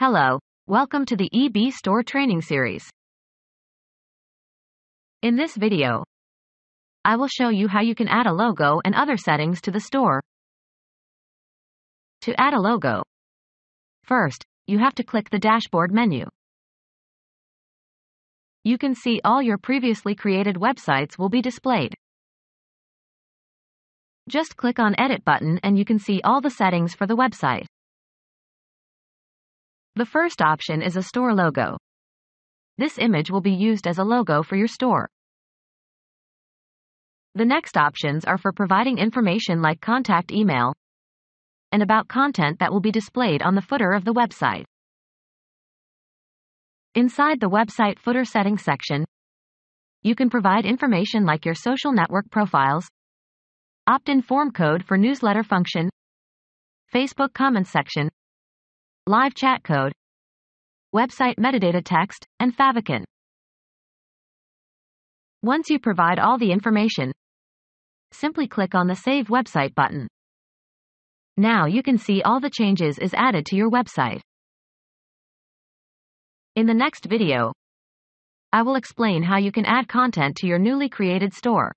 Hello, welcome to the EB Store training series. In this video, I will show you how you can add a logo and other settings to the store. To add a logo, first, you have to click the dashboard menu. You can see all your previously created websites will be displayed. Just click on Edit button and you can see all the settings for the website. The first option is a store logo. This image will be used as a logo for your store. The next options are for providing information like contact email and about content that will be displayed on the footer of the website. Inside the website footer settings section, you can provide information like your social network profiles, opt-in form code for newsletter function, Facebook comments section, live chat code, website metadata text, and favicon. Once you provide all the information, simply click on the Save Website button. Now you can see all the changes is added to your website. In the next video, I will explain how you can add content to your newly created store.